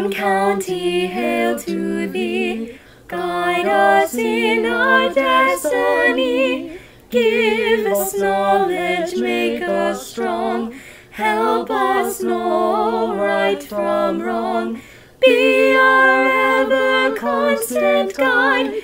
Boone County, hail to thee. Guide us in our destiny. Give us knowledge, make us strong. Help us know right from wrong. Be our ever constant guide.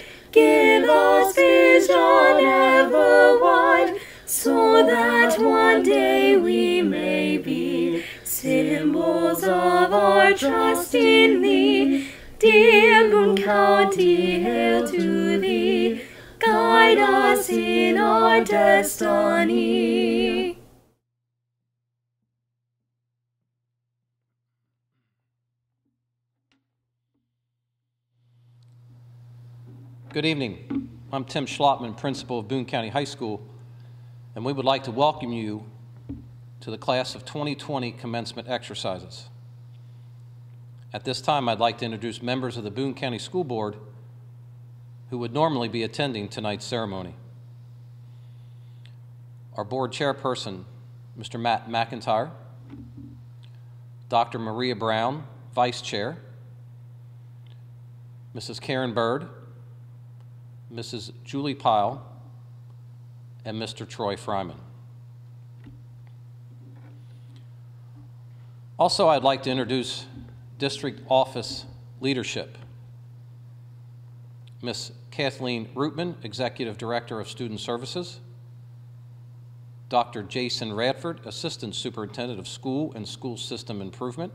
Good evening. I'm Tim Schlottman, principal of Boone County High School, and we would like to welcome you to the class of 2020 commencement exercises. At this time, I'd like to introduce members of the Boone County School Board who would normally be attending tonight's ceremony. Our board chairperson, Mr. Matt McIntyre, Dr. Maria Brown, vice chair, Mrs. Karen Bird, Mrs. Julie Pyle, and Mr. Troy Fryman. Also, I'd like to introduce district office leadership. Ms. Kathleen Rootman, Executive Director of Student Services. Dr. Jason Radford, Assistant Superintendent of School and School System Improvement.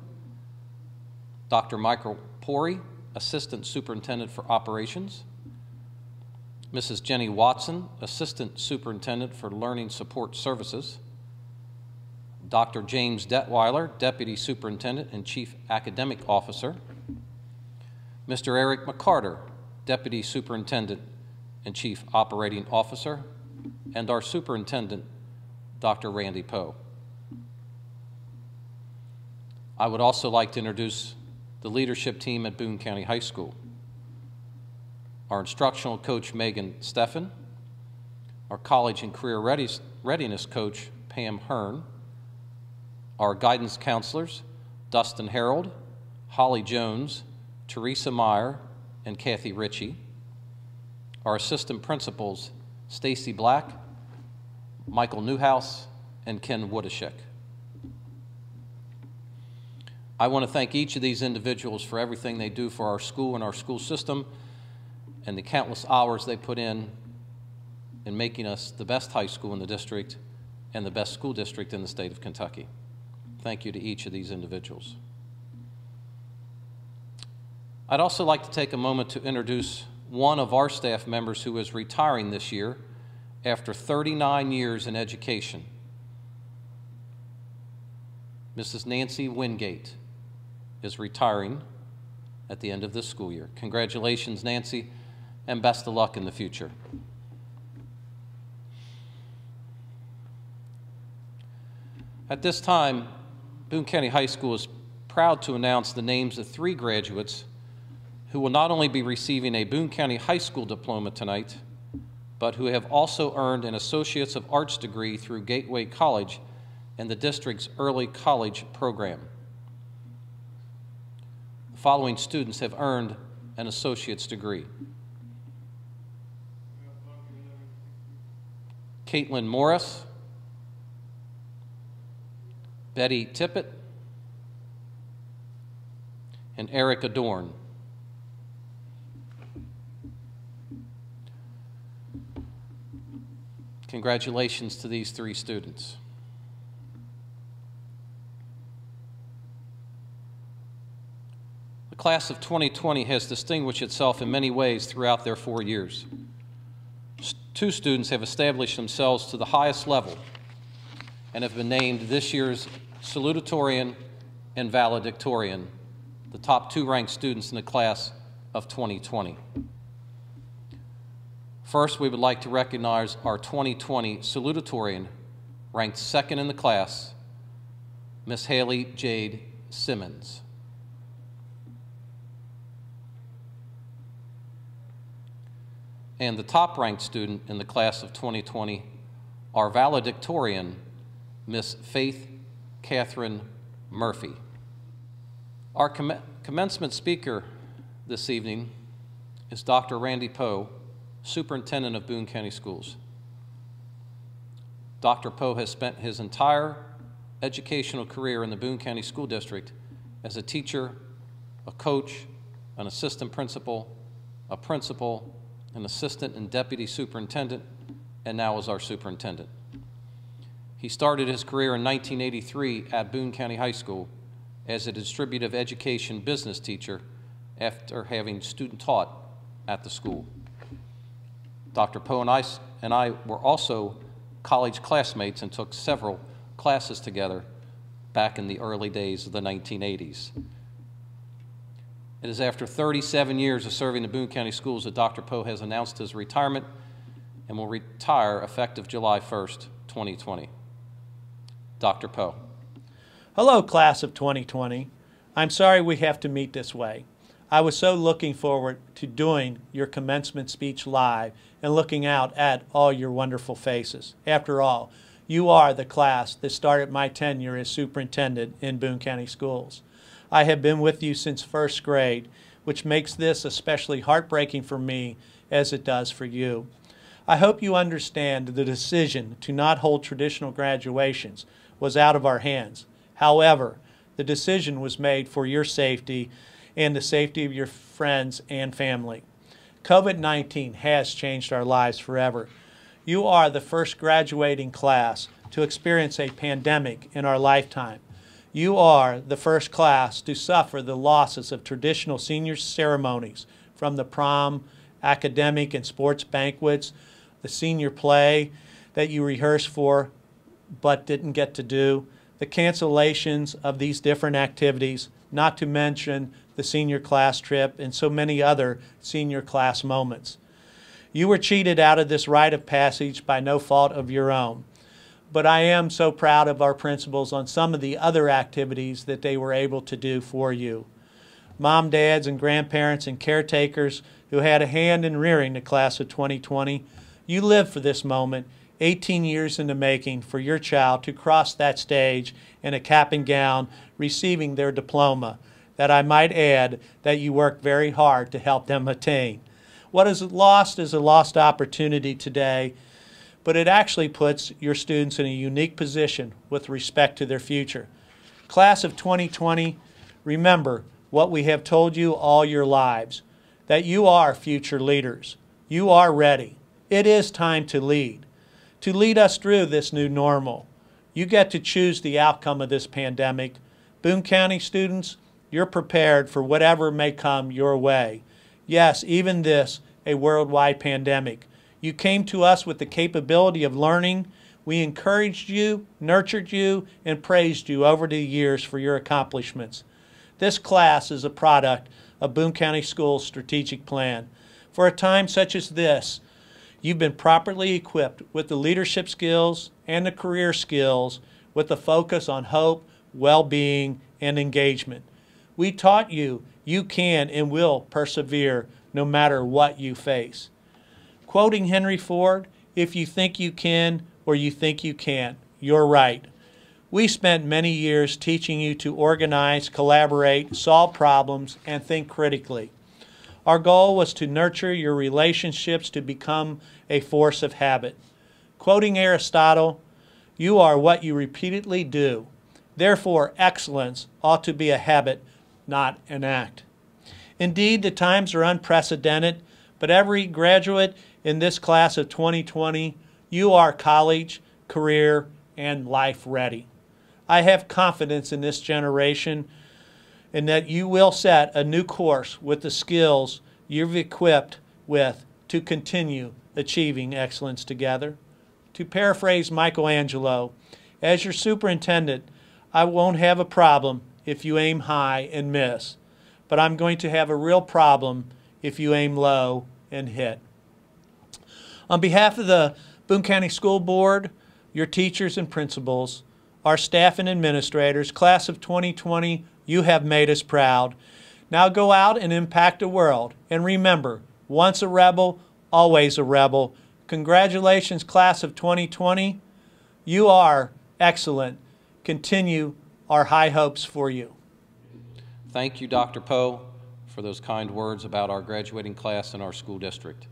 Dr. Michael Pori, Assistant Superintendent for Operations. Mrs. Jenny Watson, Assistant Superintendent for Learning Support Services. Dr. James Detweiler, Deputy Superintendent and Chief Academic Officer. Mr. Eric McCarter, Deputy Superintendent and Chief Operating Officer. And our Superintendent, Dr. Randy Poe. I would also like to introduce the leadership team at Boone County High School. Our instructional coach, Megan Steffen, our college and career readiness coach, Pam Hearn, our guidance counselors, Dustin Harold, Holly Jones, Teresa Meyer, and Kathy Ritchie, our assistant principals, Stacy Black, Michael Newhouse, and Ken Woodashek. I want to thank each of these individuals for everything they do for our school and our school system and the countless hours they put in in making us the best high school in the district and the best school district in the state of Kentucky. Thank you to each of these individuals. I'd also like to take a moment to introduce one of our staff members who is retiring this year after 39 years in education. Mrs. Nancy Wingate is retiring at the end of this school year. Congratulations, Nancy, and best of luck in the future. At this time, Boone County High School is proud to announce the names of three graduates who will not only be receiving a Boone County High School diploma tonight, but who have also earned an Associates of Arts degree through Gateway College and the district's early college program. The following students have earned an associate's degree. Caitlin Morris, Betty Tippett, and Erica Dorn. Congratulations to these three students. The class of 2020 has distinguished itself in many ways throughout their four years. Two students have established themselves to the highest level and have been named this year's salutatorian and valedictorian, the top two ranked students in the class of 2020. First, we would like to recognize our 2020 salutatorian, ranked second in the class, Miss Haley Jade Simmons. And the top ranked student in the class of 2020, our valedictorian, Miss Faith Catherine Murphy. Our comm commencement speaker this evening is Dr. Randy Poe, Superintendent of Boone County Schools. Dr. Poe has spent his entire educational career in the Boone County School District as a teacher, a coach, an assistant principal, a principal, an assistant and deputy superintendent, and now is our superintendent. He started his career in 1983 at Boone County High School as a distributive education business teacher after having student taught at the school. Dr. Poe and I, and I were also college classmates and took several classes together back in the early days of the 1980s. It is after 37 years of serving the Boone County Schools that Dr. Poe has announced his retirement and will retire effective July 1st, 2020. Dr. Poe. Hello, class of 2020. I'm sorry we have to meet this way. I was so looking forward to doing your commencement speech live and looking out at all your wonderful faces. After all, you are the class that started my tenure as superintendent in Boone County Schools. I have been with you since first grade, which makes this especially heartbreaking for me as it does for you. I hope you understand the decision to not hold traditional graduations was out of our hands. However, the decision was made for your safety and the safety of your friends and family. COVID 19 has changed our lives forever. You are the first graduating class to experience a pandemic in our lifetime. You are the first class to suffer the losses of traditional senior ceremonies from the prom, academic and sports banquets, the senior play that you rehearsed for but didn't get to do, the cancellations of these different activities, not to mention the senior class trip, and so many other senior class moments. You were cheated out of this rite of passage by no fault of your own. But I am so proud of our principals on some of the other activities that they were able to do for you. Mom, dads, and grandparents and caretakers who had a hand in rearing the class of 2020, you lived for this moment 18 years in the making for your child to cross that stage in a cap and gown receiving their diploma that I might add that you worked very hard to help them attain. What is lost is a lost opportunity today, but it actually puts your students in a unique position with respect to their future. Class of 2020, remember what we have told you all your lives that you are future leaders. You are ready. It is time to lead, to lead us through this new normal. You get to choose the outcome of this pandemic. Boone County students, you're prepared for whatever may come your way. Yes, even this, a worldwide pandemic. You came to us with the capability of learning. We encouraged you, nurtured you, and praised you over the years for your accomplishments. This class is a product of Boone County Schools' strategic plan. For a time such as this, you've been properly equipped with the leadership skills and the career skills with a focus on hope, well being, and engagement. We taught you you can and will persevere no matter what you face. Quoting Henry Ford, if you think you can or you think you can't, you're right. We spent many years teaching you to organize, collaborate, solve problems, and think critically. Our goal was to nurture your relationships to become a force of habit. Quoting Aristotle, you are what you repeatedly do. Therefore, excellence ought to be a habit, not an act. Indeed, the times are unprecedented, but every graduate in this class of 2020, you are college, career, and life ready. I have confidence in this generation and that you will set a new course with the skills you've equipped with to continue achieving excellence together. To paraphrase Michelangelo, as your superintendent, I won't have a problem if you aim high and miss but I'm going to have a real problem if you aim low and hit. On behalf of the Boone County School Board, your teachers and principals, our staff and administrators, class of 2020, you have made us proud. Now go out and impact the world. And remember, once a rebel, always a rebel. Congratulations, class of 2020. You are excellent. Continue our high hopes for you. Thank you, Dr. Poe, for those kind words about our graduating class and our school district.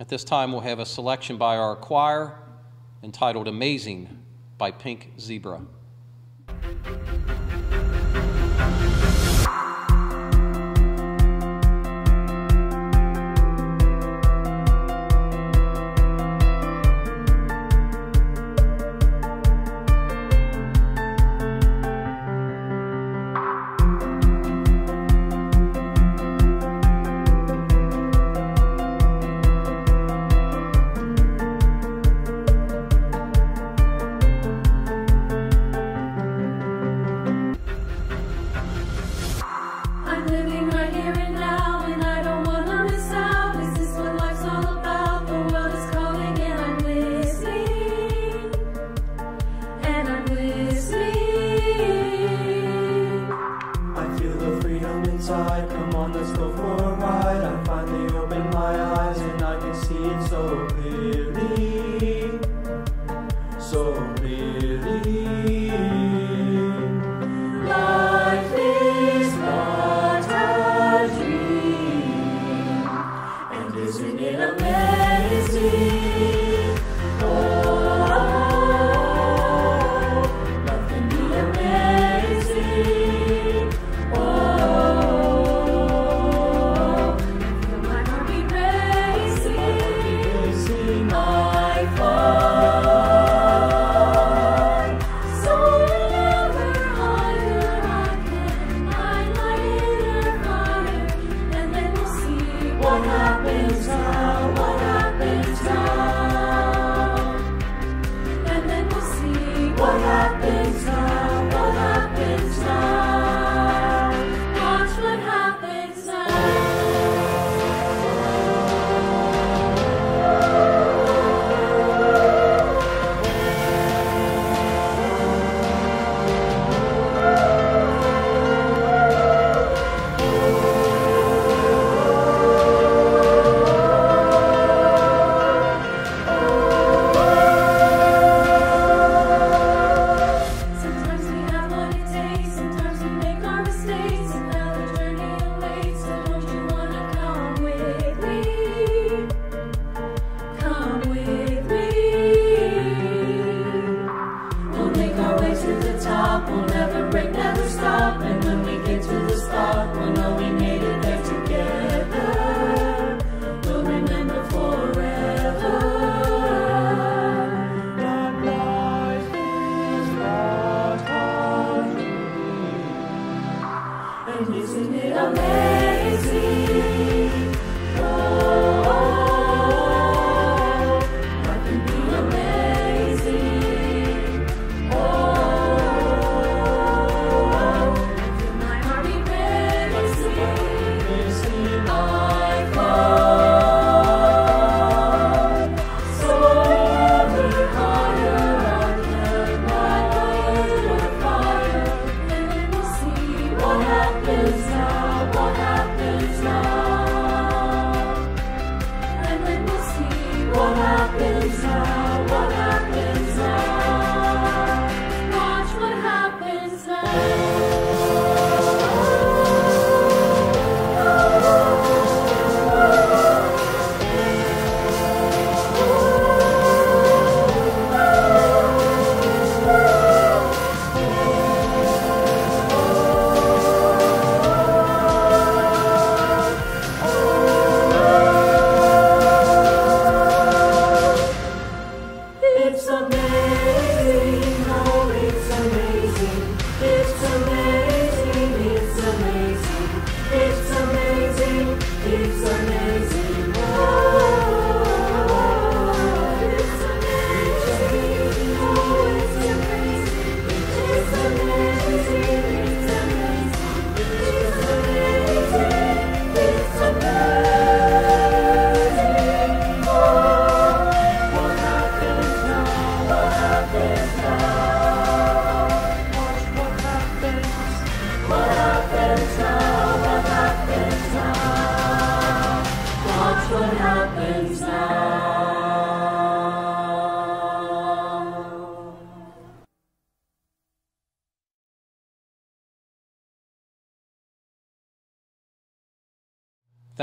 At this time, we'll have a selection by our choir entitled Amazing by Pink Zebra.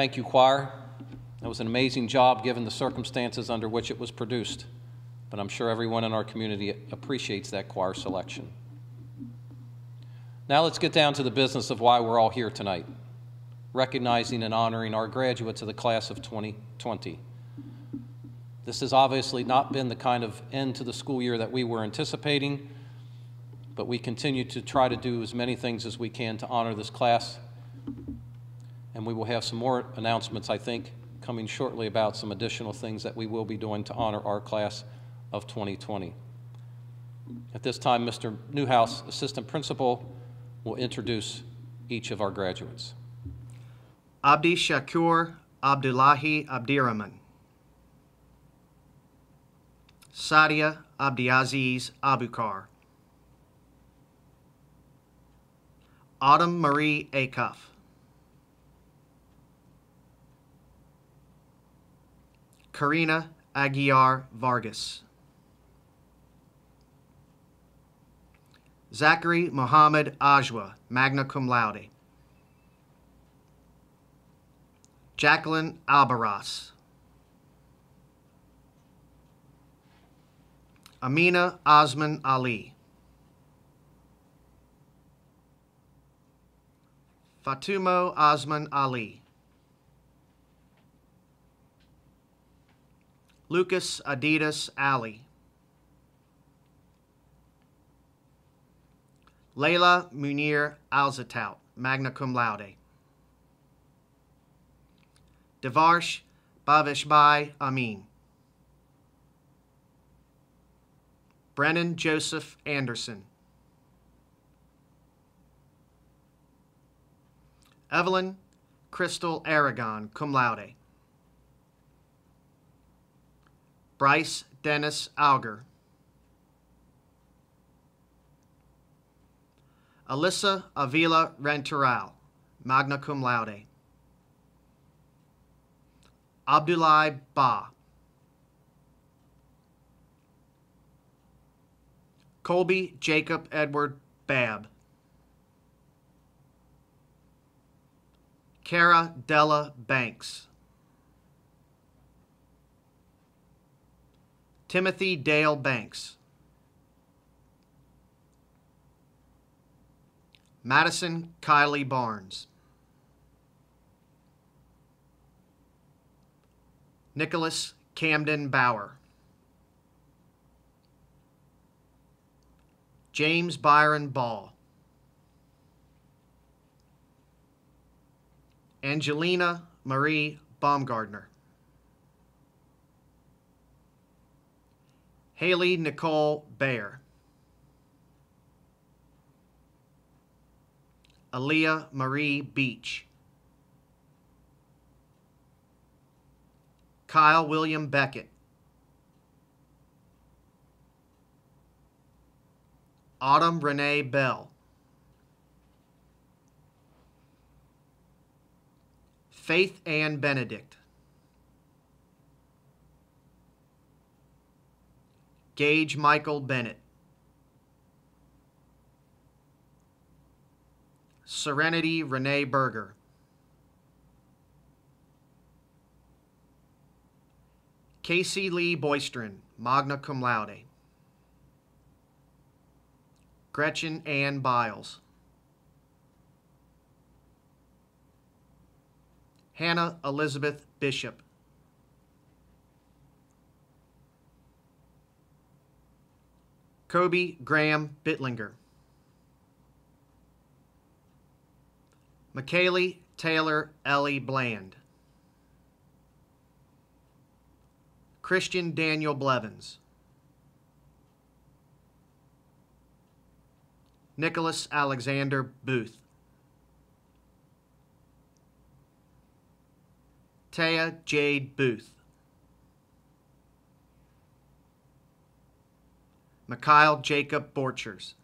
Thank you, choir. That was an amazing job given the circumstances under which it was produced, but I'm sure everyone in our community appreciates that choir selection. Now let's get down to the business of why we're all here tonight, recognizing and honoring our graduates of the class of 2020. This has obviously not been the kind of end to the school year that we were anticipating, but we continue to try to do as many things as we can to honor this class. And we will have some more announcements, I think, coming shortly about some additional things that we will be doing to honor our class of 2020. At this time, Mr. Newhouse, Assistant Principal, will introduce each of our graduates. Abdi Shakur Abdullahi Abdirahman. Sadia Abdiaziz Abukar. Autumn Marie Acuff. Karina Aguiar Vargas. Zachary Mohammed Ajwa, magna cum laude. Jacqueline Albaras. Amina Osman Ali. Fatumo Osman Ali. Lucas Adidas Ali. Layla Munir Alzatout, magna cum laude. Devarsh Bhavishbai Amin. Brennan Joseph Anderson. Evelyn Crystal Aragon, cum laude. Bryce Dennis Auger. Alyssa Avila Renteral, magna cum laude. Abdullah Ba. Colby Jacob Edward Babb. Kara Della Banks. Timothy Dale Banks. Madison Kylie Barnes. Nicholas Camden Bauer. James Byron Ball. Angelina Marie Baumgardner. Haley Nicole Bayer. Aaliyah Marie Beach. Kyle William Beckett. Autumn Renee Bell. Faith Ann Benedict. Gage Michael Bennett. Serenity Renee Berger. Casey Lee Boystron, magna cum laude. Gretchen Ann Biles. Hannah Elizabeth Bishop. Kobe Graham Bitlinger. McKaylee Taylor Ellie Bland. Christian Daniel Blevins. Nicholas Alexander Booth. Taya Jade Booth. Mikhail Jacob Borchers.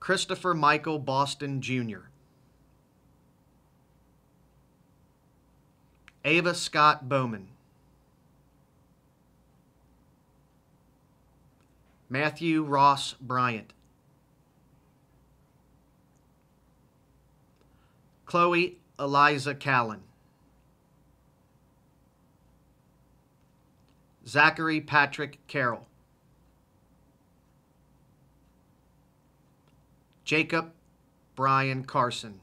Christopher Michael Boston Jr. Ava Scott Bowman. Matthew Ross Bryant. Chloe Eliza Callan. Zachary Patrick Carroll. Jacob Brian Carson.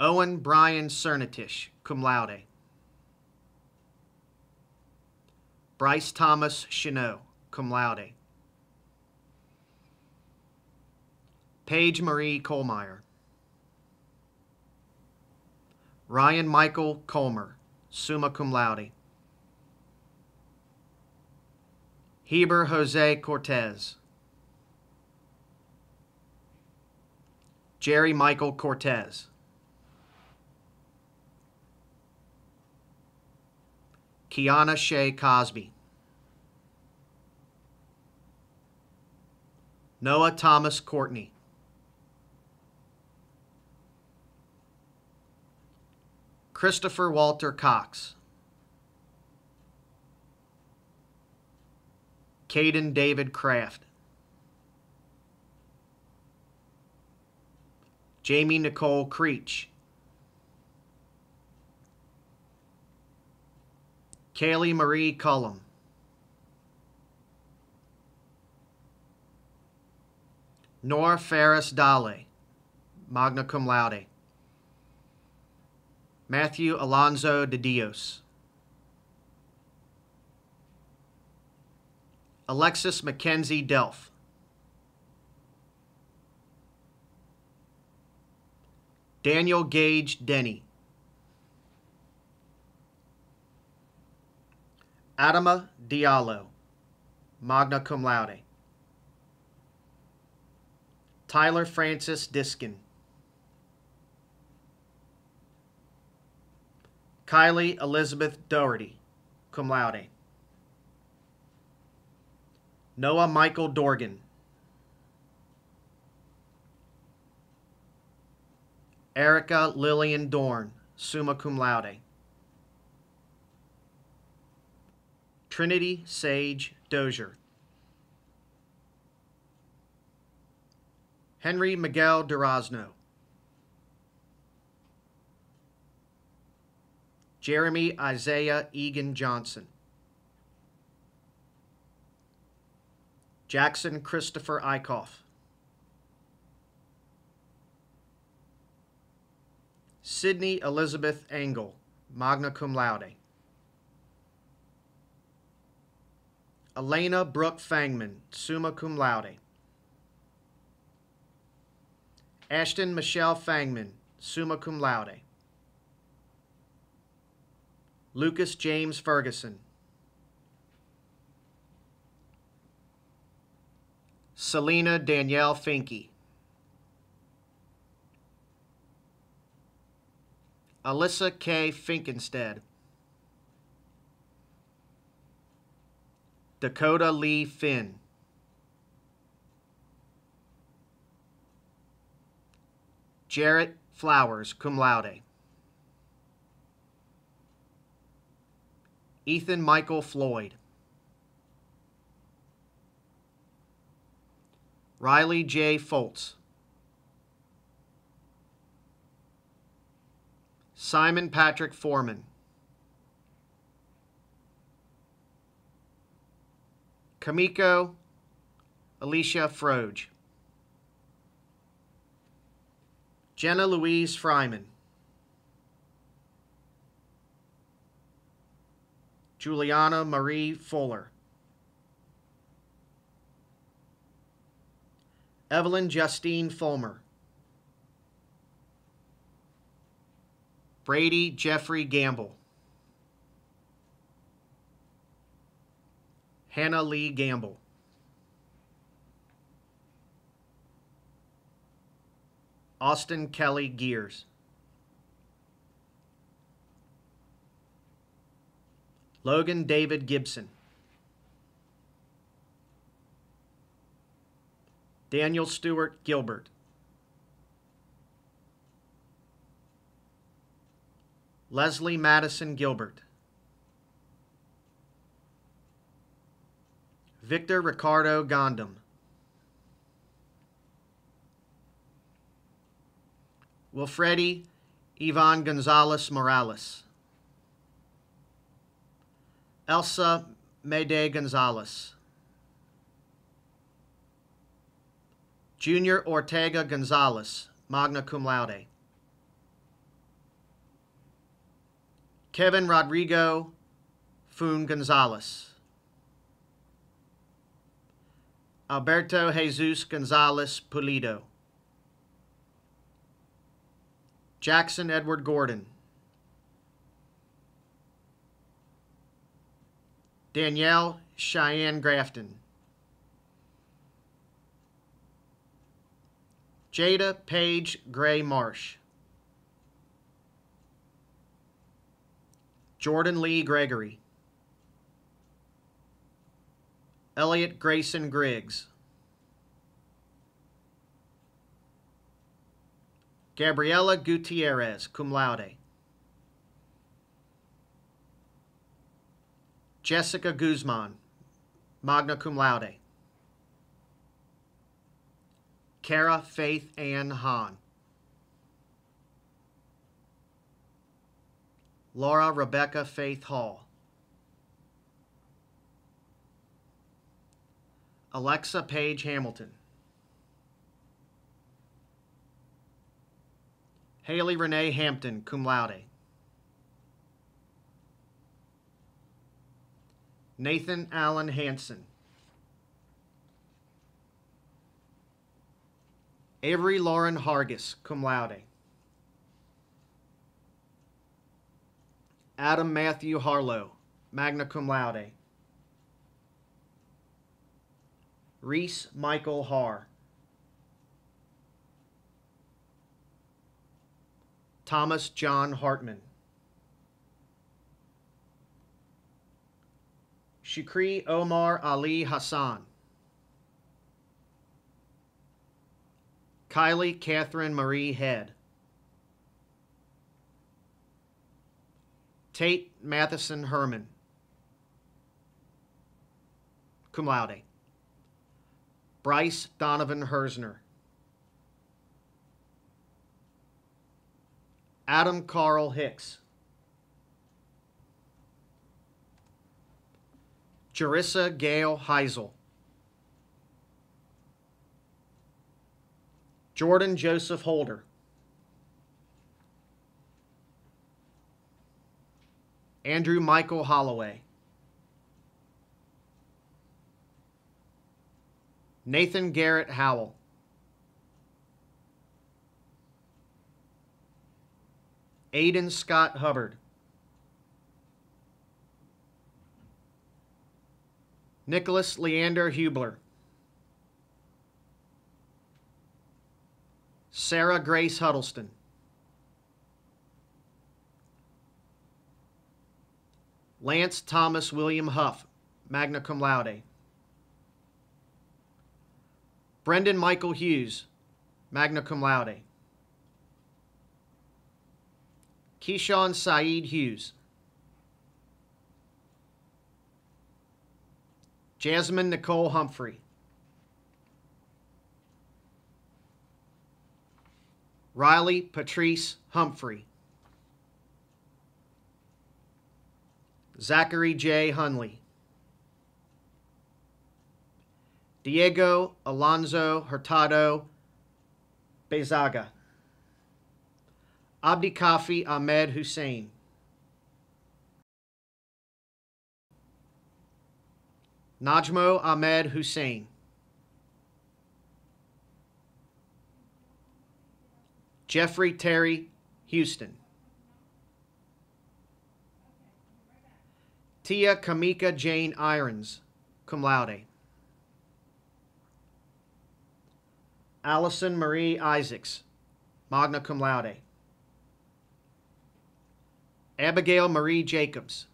Owen Brian Cernatish, cum laude. Bryce Thomas Chenot, cum laude. Paige Marie Colmeyer. Ryan Michael Colmer, summa cum laude. Heber Jose Cortez. Jerry Michael Cortez. Kiana Shea Cosby. Noah Thomas Courtney. Christopher Walter Cox. Caden David Kraft. Jamie Nicole Creech. Kaylee Marie Cullum. Nora Ferris Dale, magna cum laude. Matthew Alonzo de Dios. Alexis Mackenzie Delph. Daniel Gage Denny. Adama Diallo, magna cum laude. Tyler Francis Diskin. Kylie Elizabeth Doherty, cum laude. Noah Michael Dorgan. Erica Lillian Dorn, summa cum laude. Trinity Sage Dozier. Henry Miguel Durazno. Jeremy Isaiah Egan Johnson. Jackson Christopher Eichhoff. Sydney Elizabeth Engel, magna cum laude. Elena Brooke Fangman, summa cum laude. Ashton Michelle Fangman, summa cum laude. Lucas James Ferguson. Selena Danielle Finke. Alyssa K. Finkenstead. Dakota Lee Finn. Jarrett Flowers, cum laude. Ethan Michael Floyd. Riley J. Foltz. Simon Patrick Foreman. Kamiko Alicia Froge. Jenna Louise Fryman. Juliana Marie Fuller. Evelyn Justine Fulmer. Brady Jeffrey Gamble. Hannah Lee Gamble. Austin Kelly Gears. Logan David Gibson. Daniel Stewart Gilbert. Leslie Madison Gilbert. Victor Ricardo Gondam. Wilfredi Ivan Gonzalez Morales. Elsa Mayday Gonzalez. Junior Ortega Gonzalez, magna cum laude. Kevin Rodrigo Fun Gonzalez. Alberto Jesus Gonzalez Pulido. Jackson Edward Gordon. Danielle Cheyenne Grafton. Jada Page Gray Marsh. Jordan Lee Gregory. Elliot Grayson Griggs. Gabriela Gutierrez, cum laude. Jessica Guzman, magna cum laude. Kara Faith Ann Hahn. Laura Rebecca Faith Hall. Alexa Page Hamilton. Haley Renee Hampton, cum laude. Nathan Allen Hanson. Avery Lauren Hargis, cum laude. Adam Matthew Harlow, magna cum laude. Reese Michael Har. Thomas John Hartman. Shukri Omar Ali Hassan. Kylie Catherine Marie Head. Tate Matheson Herman. Cum laude. Bryce Donovan Hersner. Adam Carl Hicks. Jarissa Gail Heisel. Jordan Joseph Holder. Andrew Michael Holloway. Nathan Garrett Howell. Aiden Scott Hubbard. Nicholas Leander Hubler. Sarah Grace Huddleston. Lance Thomas William Huff, magna cum laude. Brendan Michael Hughes, magna cum laude. Keyshawn Saeed Hughes. Jasmine Nicole Humphrey. Riley Patrice Humphrey. Zachary J. Hunley. Diego Alonso Hurtado Bezaga. Abdi Kafi Ahmed Hussein. Najmo Ahmed Hussein. Jeffrey Terry Houston. Tia Kamika Jane Irons, cum laude. Allison Marie Isaacs, magna cum laude. Abigail Marie Jacobs.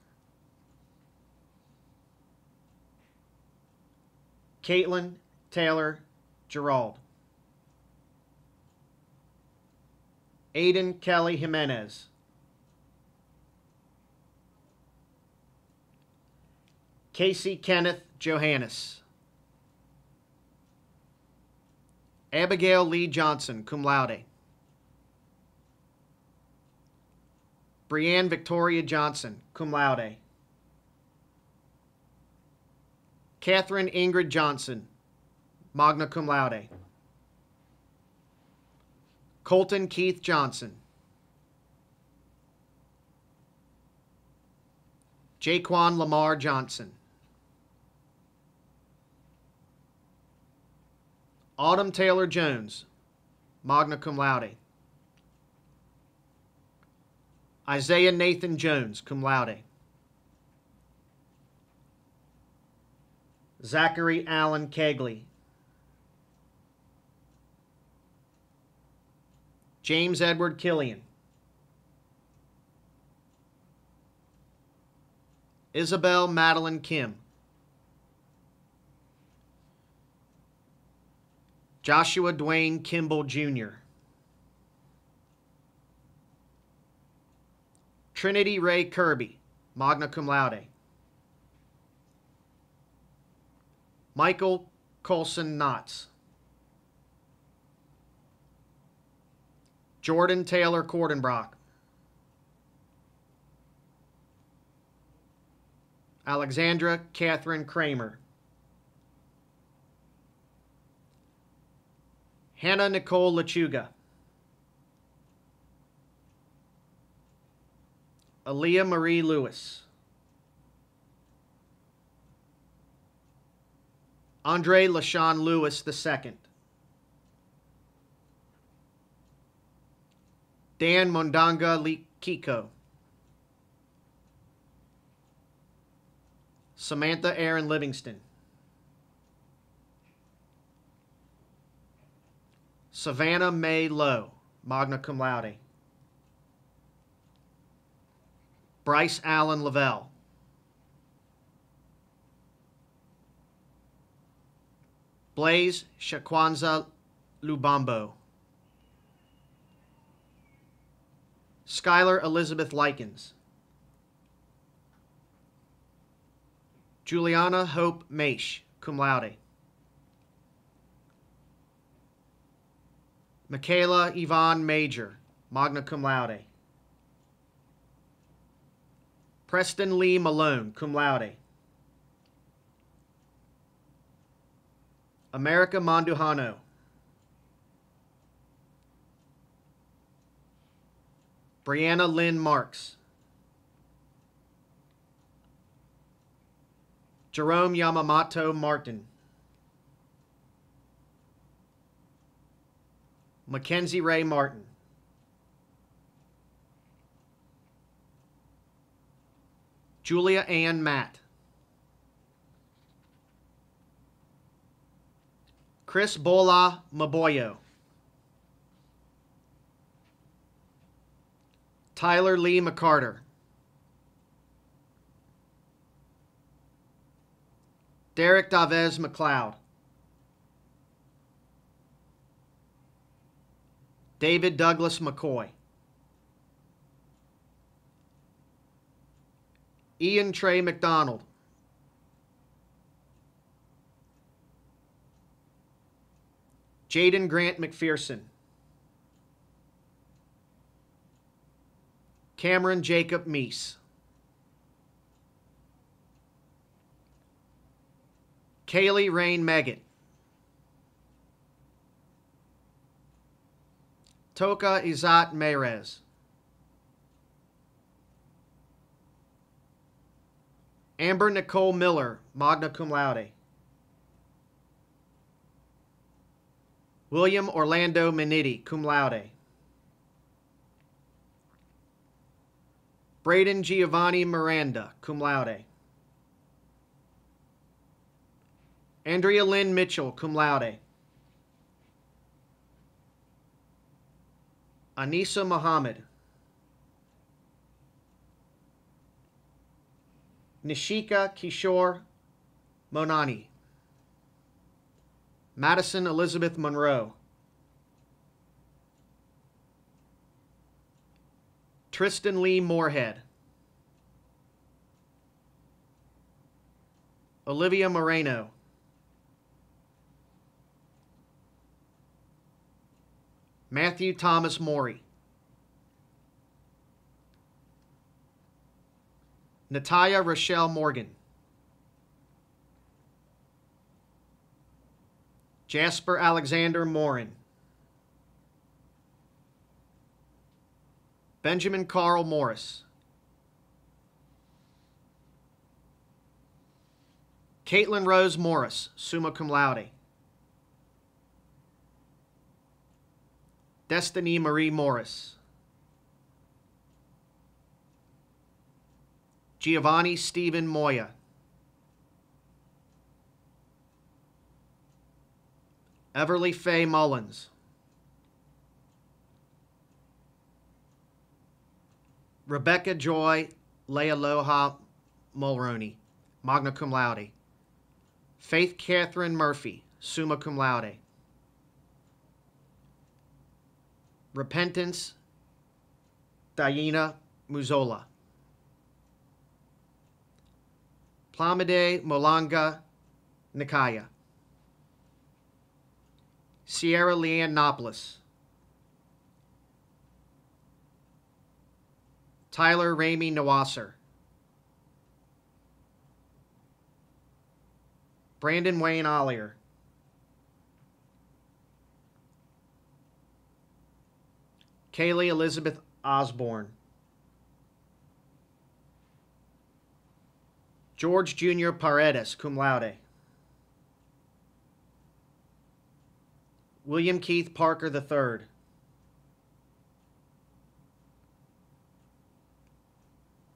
Caitlin Taylor Gerald. Aiden Kelly Jimenez. Casey Kenneth Johannes. Abigail Lee Johnson, cum laude. Brianne Victoria Johnson, cum laude. Catherine Ingrid Johnson, magna cum laude. Colton Keith Johnson. Jaquan Lamar Johnson. Autumn Taylor Jones, magna cum laude. Isaiah Nathan Jones, cum laude. Zachary Allen Kegley. James Edward Killian. Isabel Madeline Kim. Joshua Dwayne Kimball Jr. Trinity Ray Kirby, magna cum laude. Michael Colson Knotts. Jordan Taylor Kordenbrock. Alexandra Catherine Kramer. Hannah Nicole Lechuga. Aaliyah Marie Lewis. Andre LaShawn Lewis II. Dan Mondanga Kiko. Samantha Aaron Livingston. Savannah May Lowe, magna cum laude. Bryce Allen Lavelle. Blaze Shakwanza Lubambo. Skylar Elizabeth Likens. Juliana Hope Maish, cum laude. Michaela Yvonne Major, magna cum laude. Preston Lee Malone, cum laude. America Monduhano. Brianna Lynn Marks. Jerome Yamamoto Martin. Mackenzie Ray Martin. Julia Ann Matt. Chris Bola Maboyo. Tyler Lee McCarter. Derek Davez McLeod. David Douglas McCoy. Ian Trey McDonald. Jaden Grant McPherson. Cameron Jacob Meese. Kaylee Rain Meggett. Toka Izat Meirez. Amber Nicole Miller, magna cum laude. William Orlando Menitti, cum laude. Braden Giovanni Miranda, cum laude. Andrea Lynn Mitchell, cum laude. Anissa Muhammad. Nishika Kishore Monani. Madison Elizabeth Monroe. Tristan Lee Moorhead. Olivia Moreno. Matthew Thomas Morey. Natalia Rochelle Morgan. Jasper Alexander Morin. Benjamin Carl Morris. Caitlin Rose Morris, summa cum laude. Destiny Marie Morris. Giovanni Stephen Moya. Everly Faye Mullins. Rebecca Joy Lealoha Mulroney, magna cum laude. Faith Catherine Murphy, summa cum laude. Repentance Diana Muzola. Plamide Molanga Nikaya. Sierra Leanne Nopoulos. Tyler Ramey Nawasser. Brandon Wayne Ollier. Kaylee Elizabeth Osborne. George Jr. Paredes, cum laude. William Keith Parker III.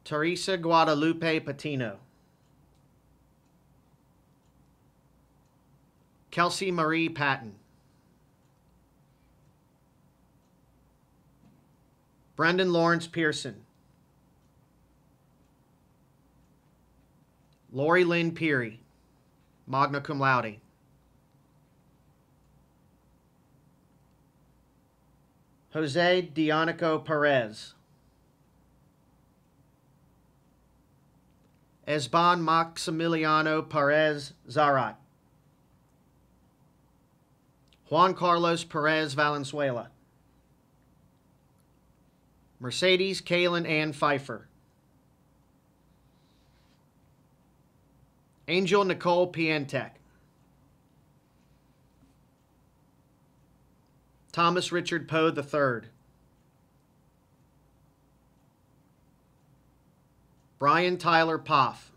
Teresa Guadalupe Patino. Kelsey Marie Patton. Brendan Lawrence Pearson. Lori Lynn Peary, magna cum laude. Jose Dionico Perez. Esban Maximiliano Perez Zarat. Juan Carlos Perez Valenzuela. Mercedes Kaylin Ann Pfeiffer. Angel Nicole Pientek. Thomas Richard Poe III. Brian Tyler Poff.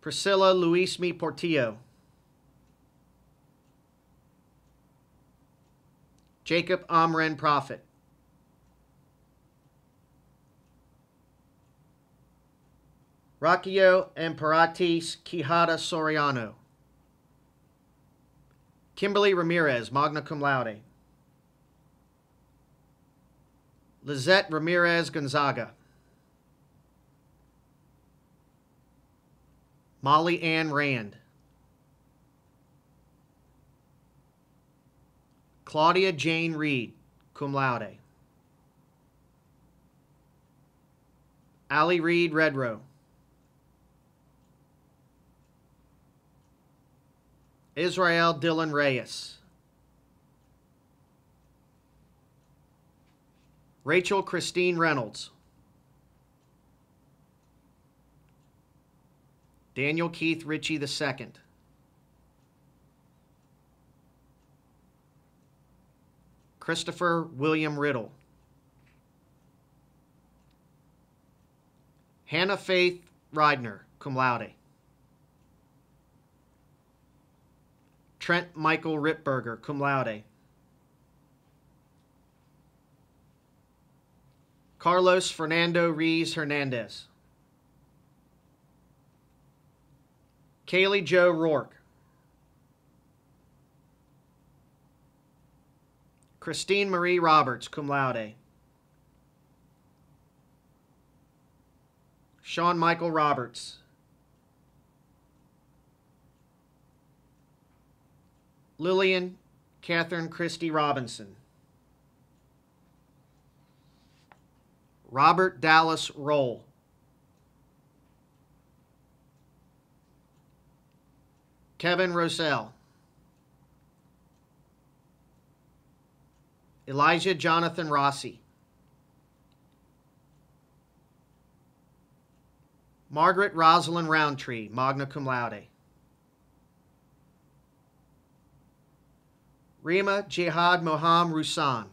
Priscilla Luismi Portillo. Jacob Amren Prophet. Rakio Imperatis Quijada Soriano. Kimberly Ramirez, magna cum laude. Lizette Ramirez Gonzaga. Molly Ann Rand. Claudia Jane Reed, cum laude. Allie Reed Redrow. Israel Dylan Reyes. Rachel Christine Reynolds. Daniel Keith Ritchie II. Christopher William Riddle. Hannah Faith Ridner, cum laude. Trent Michael Rittberger, cum laude. Carlos Fernando Rees Hernandez. Kaylee Joe Rourke. Christine Marie Roberts, cum laude. Sean Michael Roberts. Lillian Catherine Christie Robinson. Robert Dallas Roll. Kevin Rosell. Elijah Jonathan Rossi. Margaret Rosalind Roundtree, magna cum laude. Rima Jihad Moham Rusan.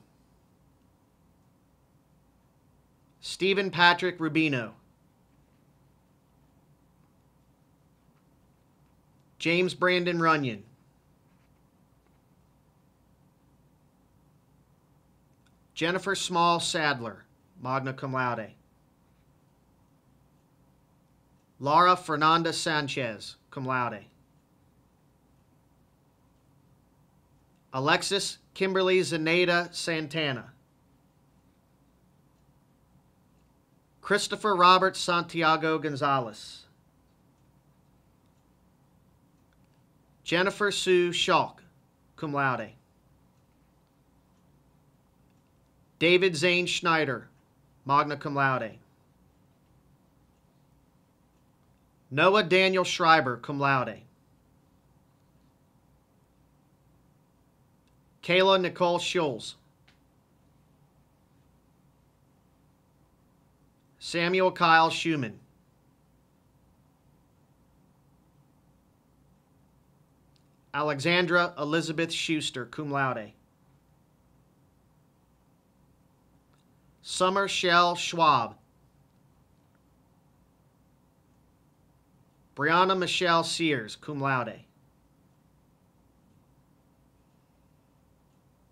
Stephen Patrick Rubino. James Brandon Runyon. Jennifer Small Sadler, magna cum laude. Laura Fernanda Sanchez, cum laude. Alexis Kimberly Zenaida Santana. Christopher Robert Santiago Gonzalez. Jennifer Sue Schalk, cum laude. David Zane Schneider, magna cum laude. Noah Daniel Schreiber, cum laude. Kayla Nicole Schulz. Samuel Kyle Schumann. Alexandra Elizabeth Schuster, cum laude. Summer Shell Schwab. Brianna Michelle Sears, cum laude.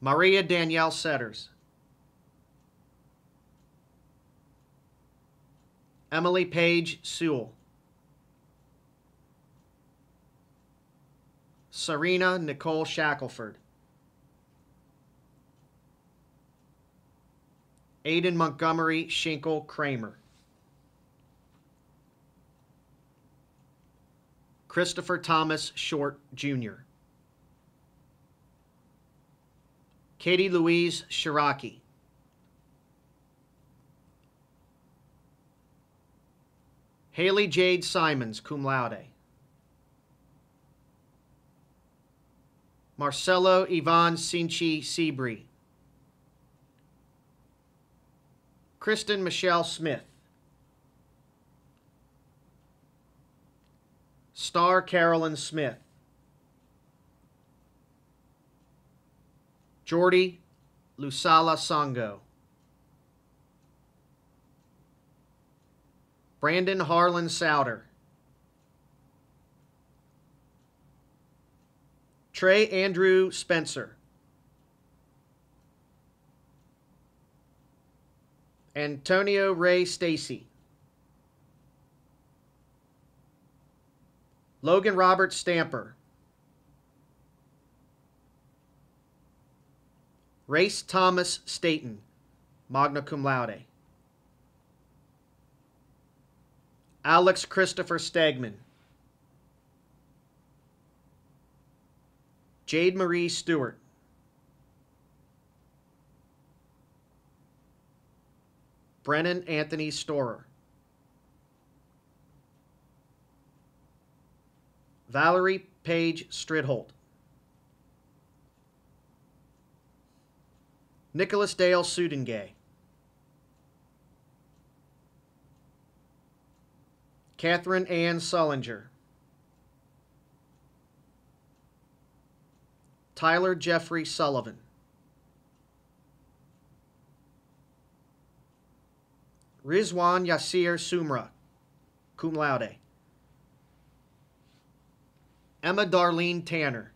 Maria Danielle Setters. Emily Page Sewell. Serena Nicole Shackelford. Aiden Montgomery Schinkel Kramer. Christopher Thomas Short Jr. Katie Louise Shiraki. Haley Jade Simons, cum laude. Marcelo Ivan Sinchi Seabree. Kristen Michelle Smith. Star Carolyn Smith. Jordy Lusala Songo. Brandon Harlan Souter. Trey Andrew Spencer. Antonio Ray Stacy. Logan Robert Stamper. Race Thomas Staten, magna cum laude. Alex Christopher Stegman. Jade Marie Stewart. Brennan Anthony Storer. Valerie Page Stridholt. Nicholas Dale Sudengay. Catherine Ann Sullinger. Tyler Jeffrey Sullivan. Rizwan Yasir Sumra, cum laude. Emma Darlene Tanner.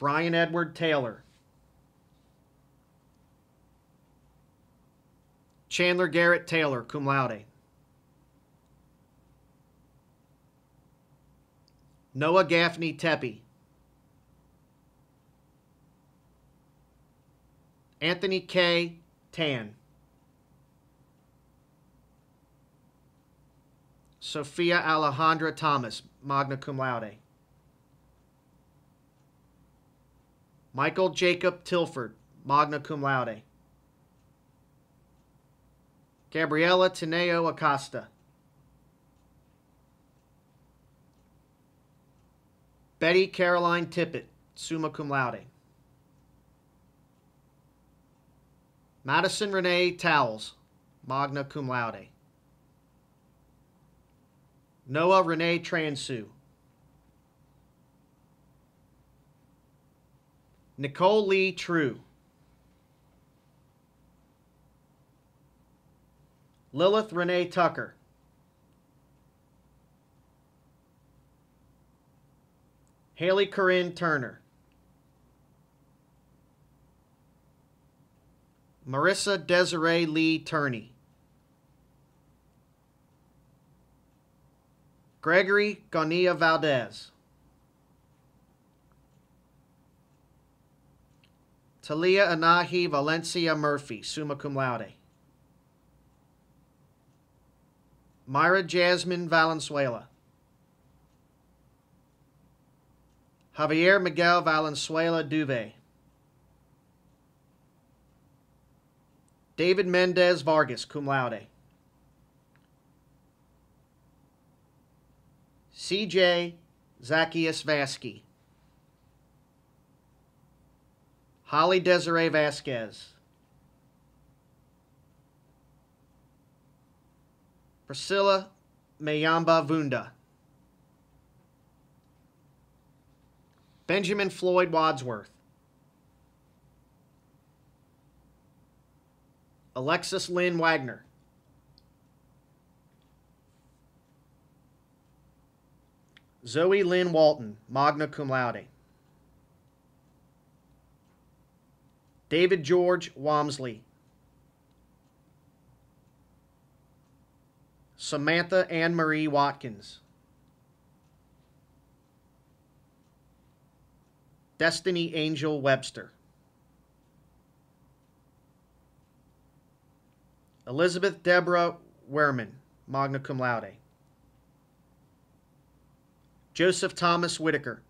Brian Edward Taylor. Chandler Garrett Taylor, cum laude. Noah Gaffney Tepe. Anthony K. Tan. Sophia Alejandra Thomas, magna cum laude. Michael Jacob Tilford, magna cum laude. Gabriela Teneo Acosta. Betty Caroline Tippett, summa cum laude. Madison Renee Towles, magna cum laude. Noah Renee Transu. Nicole Lee True. Lilith Renee Tucker. Haley Corinne Turner. Marissa Desiree Lee Turney. Gregory Gonia Valdez. Talia Anahi Valencia Murphy, summa cum laude. Myra Jasmine Valenzuela. Javier Miguel Valenzuela Duve. David Mendez Vargas, cum laude. CJ Zacchaeus Vasky. Holly Desiree Vasquez. Priscilla Mayamba Vunda. Benjamin Floyd Wadsworth. Alexis Lynn Wagner. Zoe Lynn Walton, magna cum laude. David George Wamsley. Samantha Ann Marie Watkins. Destiny Angel Webster. Elizabeth Deborah Wehrman, magna cum laude. Joseph Thomas Whitaker.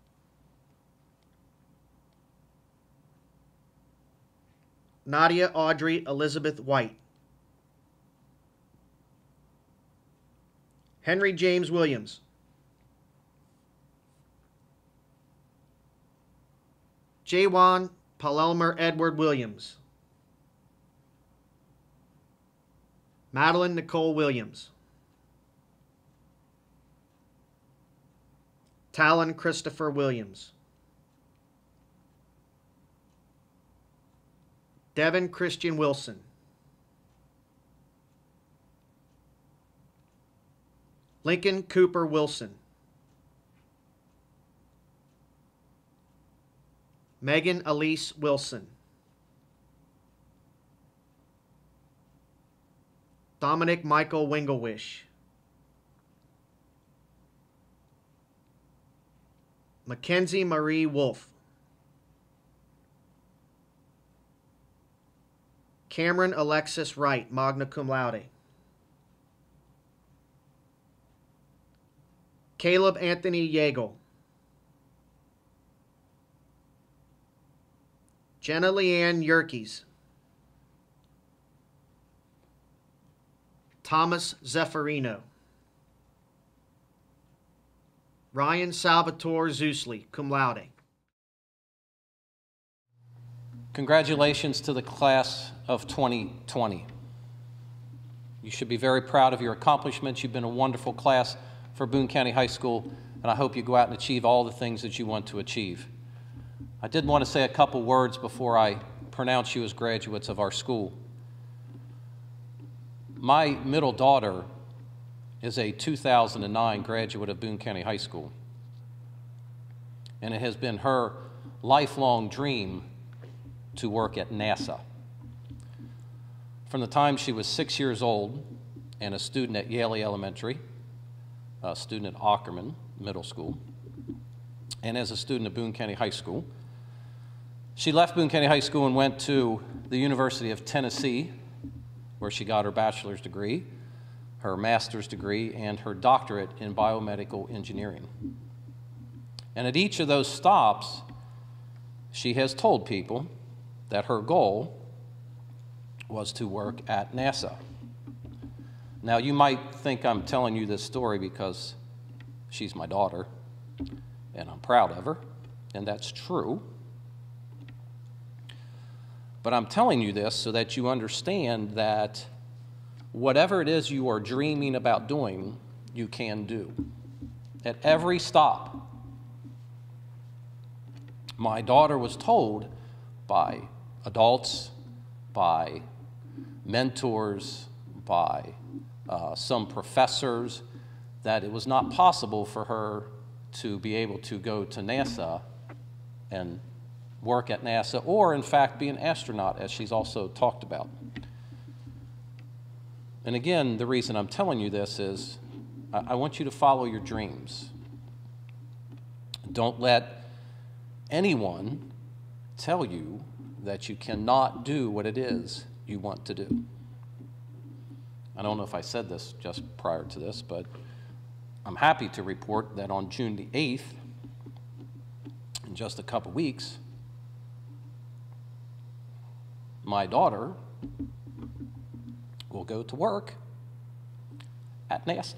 Nadia Audrey Elizabeth White. Henry James Williams. Jawan Palelmer Edward Williams. Madeline Nicole Williams. Talon Christopher Williams. Devin Christian Wilson. Lincoln Cooper Wilson. Megan Elise Wilson. Dominic Michael Winglewish. Mackenzie Marie Wolf. Cameron Alexis Wright, magna cum laude. Caleb Anthony Yeagle. Jenna Leanne Yerkes. Thomas Zeffirino. Ryan Salvatore Zusli, cum laude. Congratulations to the class of 2020. You should be very proud of your accomplishments. You've been a wonderful class for Boone County High School, and I hope you go out and achieve all the things that you want to achieve. I did want to say a couple words before I pronounce you as graduates of our school. My middle daughter is a 2009 graduate of Boone County High School. And it has been her lifelong dream to work at NASA. From the time she was six years old and a student at Yealey Elementary, a student at Ockerman Middle School, and as a student at Boone County High School, she left Boone County High School and went to the University of Tennessee, where she got her bachelor's degree her master's degree, and her doctorate in biomedical engineering. And at each of those stops, she has told people that her goal was to work at NASA. Now, you might think I'm telling you this story because she's my daughter, and I'm proud of her, and that's true. But I'm telling you this so that you understand that whatever it is you are dreaming about doing, you can do. At every stop, my daughter was told by adults, by mentors, by uh, some professors, that it was not possible for her to be able to go to NASA and work at NASA, or in fact be an astronaut, as she's also talked about. And again, the reason I'm telling you this is I, I want you to follow your dreams. Don't let anyone tell you that you cannot do what it is you want to do. I don't know if I said this just prior to this, but I'm happy to report that on June the 8th, in just a couple weeks, my daughter will go to work at NASA.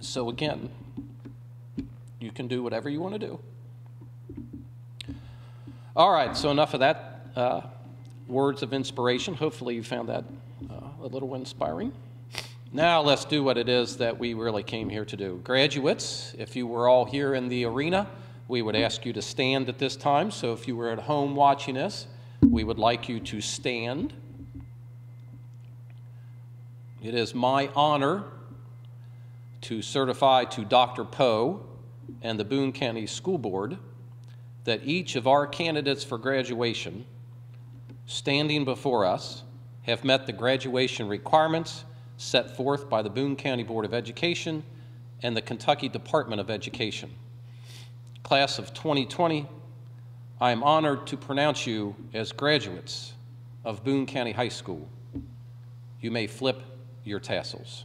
So, again, you can do whatever you want to do. All right, so enough of that. Uh, words of inspiration. Hopefully, you found that uh, a little inspiring. Now, let's do what it is that we really came here to do. Graduates, if you were all here in the arena, we would ask you to stand at this time. So, if you were at home watching us, we would like you to stand. It is my honor to certify to Dr. Poe and the Boone County School Board that each of our candidates for graduation standing before us have met the graduation requirements set forth by the Boone County Board of Education and the Kentucky Department of Education. Class of 2020, I am honored to pronounce you as graduates of Boone County High School. You may flip your tassels.